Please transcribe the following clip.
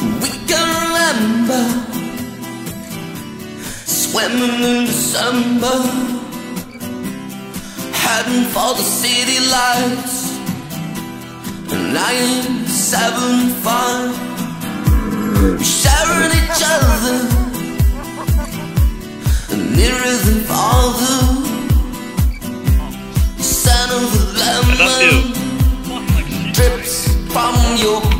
We can remember swimming in December, heading for the city lights. Nine, seven, five, sharing each other, and nearer than farther. Scent of the lemon drips from your.